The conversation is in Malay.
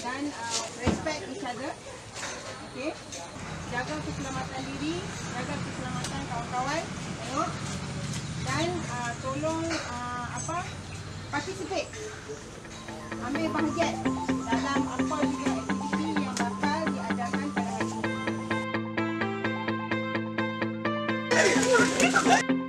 dan uh, respect each other. Okay. Jaga keselamatan diri, jaga keselamatan kawan-kawan. Tengok. Dan uh, tolong uh, apa? Participate. Ambil bahagian. ini。